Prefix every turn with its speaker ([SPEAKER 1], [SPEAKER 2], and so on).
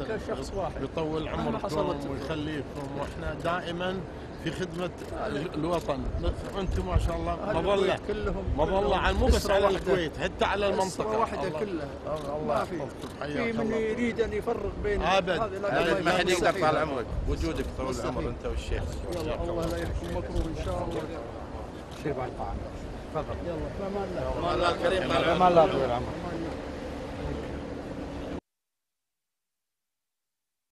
[SPEAKER 1] يسلمك
[SPEAKER 2] كشخص واحد.
[SPEAKER 1] يطول عمركم ويخليكم وإحنا دائما في خدمه الوطن أنتم ما شاء الله مظله
[SPEAKER 2] كلهم
[SPEAKER 1] مظله
[SPEAKER 2] على
[SPEAKER 1] عن مو بس على الكويت حتى على
[SPEAKER 2] أسرة
[SPEAKER 1] المنطقة
[SPEAKER 2] واحدة
[SPEAKER 1] الله-
[SPEAKER 2] كلها
[SPEAKER 1] الله
[SPEAKER 2] في
[SPEAKER 1] يحفظكم
[SPEAKER 2] في من يريد ان يفرق بين
[SPEAKER 1] أبد.
[SPEAKER 2] هذه لا
[SPEAKER 1] أبد.
[SPEAKER 2] ما
[SPEAKER 3] ما حد يقدر طال عمرك وجودك طول العمر انت والشيخ
[SPEAKER 2] الله لا يحكم مكروه ان شاء الله
[SPEAKER 4] شيء بعد طعام تفضل
[SPEAKER 2] يلا فما الله
[SPEAKER 3] والله كريم
[SPEAKER 4] الله طويل العمر